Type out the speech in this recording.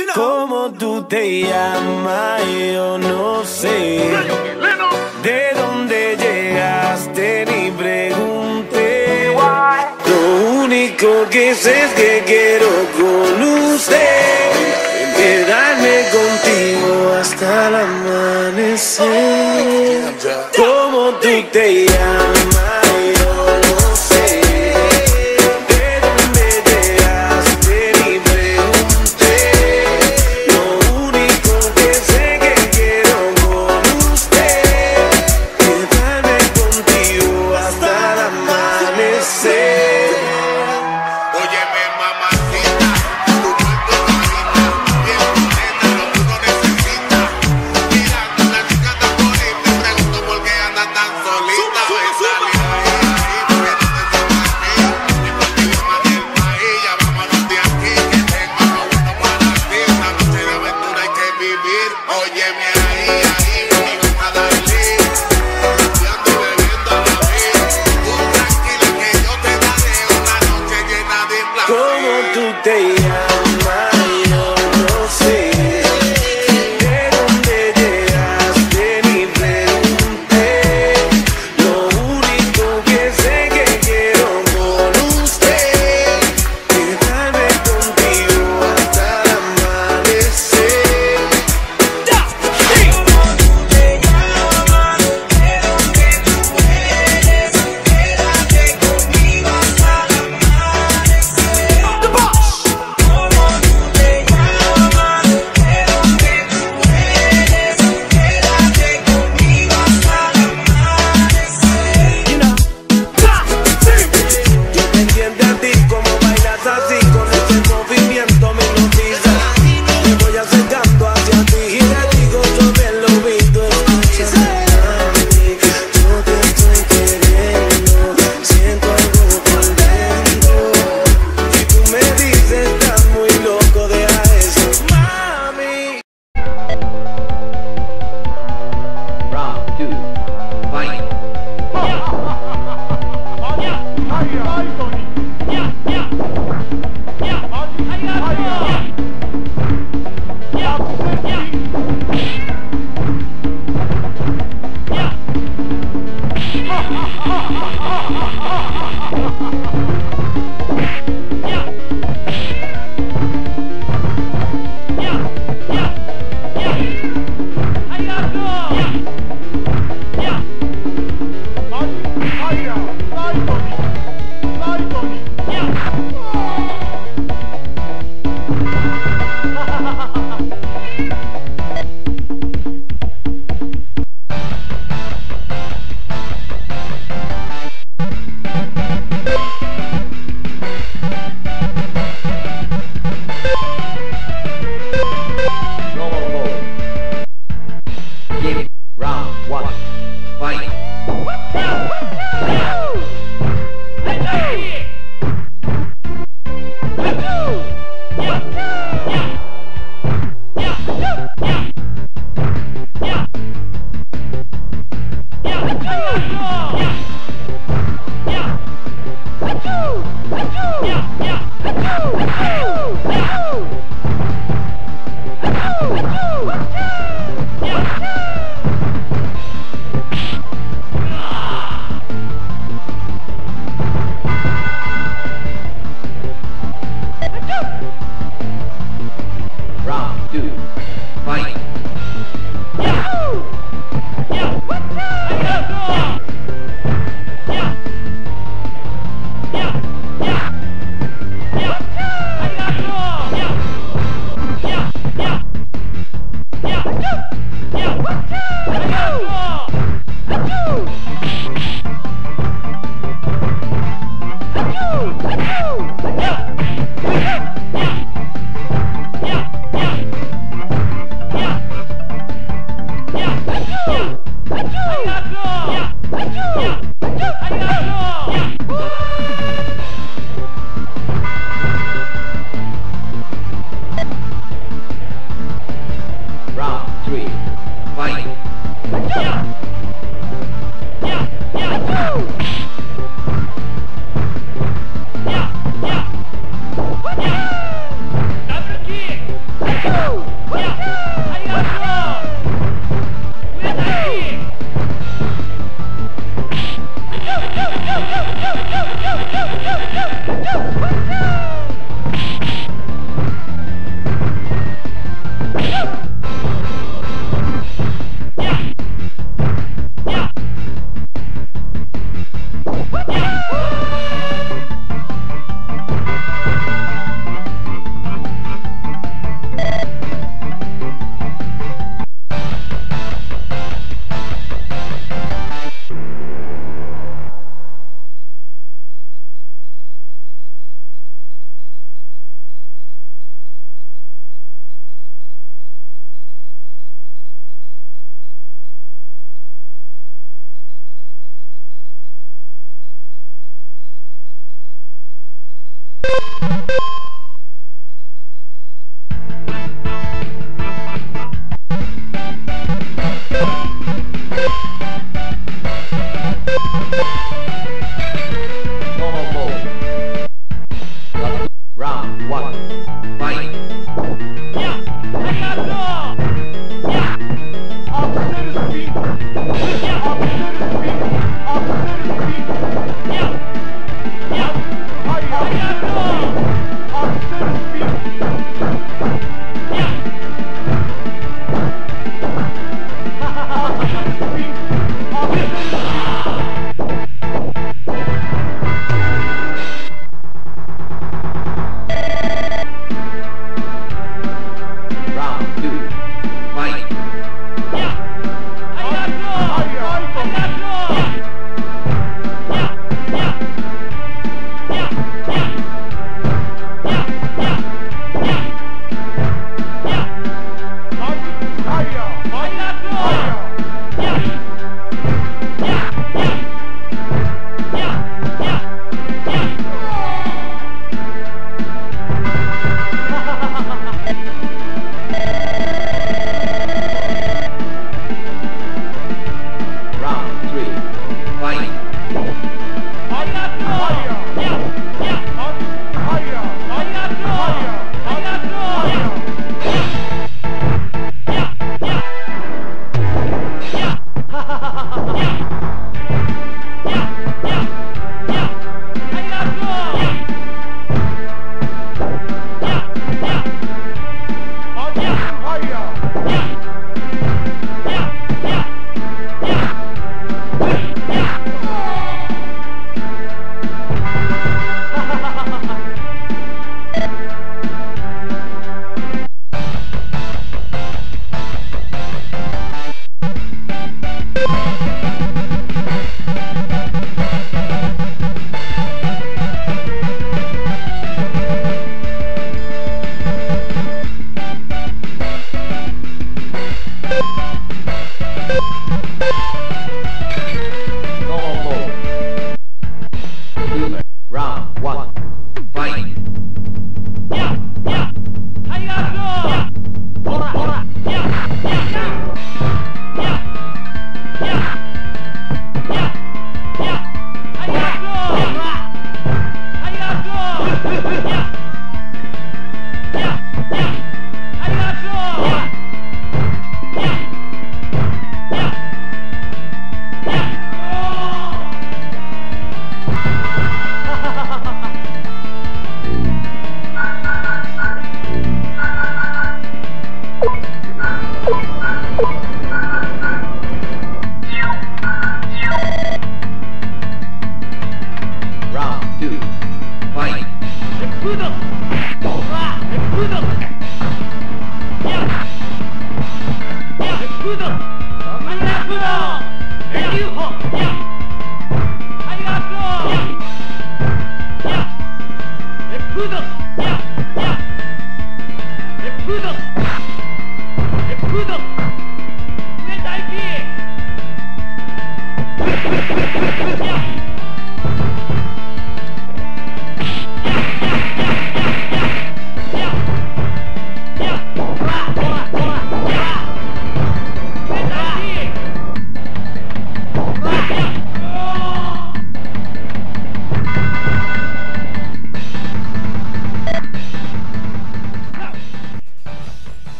You ¿Cómo tú te llamas? Yo no sé. ¿De dónde llegaste? Ni pregunté. Lo único que sé es que quiero con usted. Quedarme contigo hasta el amanecer. ¿Cómo tú te llamas?